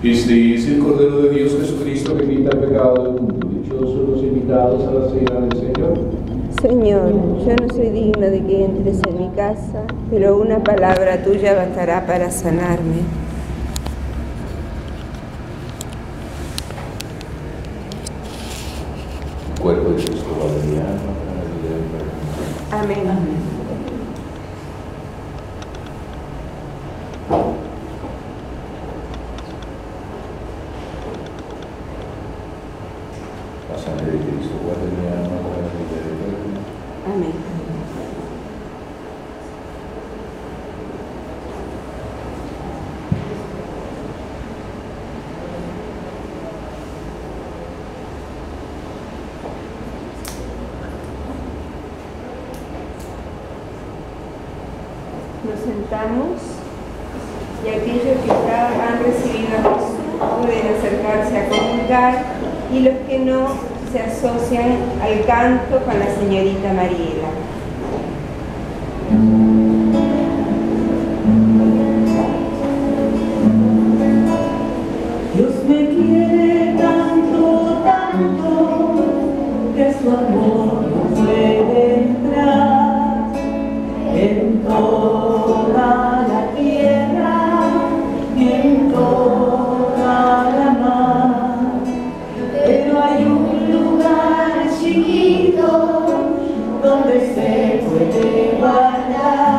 Este es el Cordero de Dios Jesucristo que quita el pecado del mundo. Dichosos los invitados a la cena del Señor. Señor, yo no soy digno de que entres en mi casa, pero una palabra tuya bastará para sanarme. Cuerpo de Cristo vale mi alma para la vida eterna. Amén. La sangre de Cristo guarde mi alma para la vida eterna. Amén. Nos sentamos y aquellos que ya han recibido a Jesús pueden acercarse a comulgar y los que no se asocian al canto con la señorita Mariela. Dios me quiere perfect, we be one now.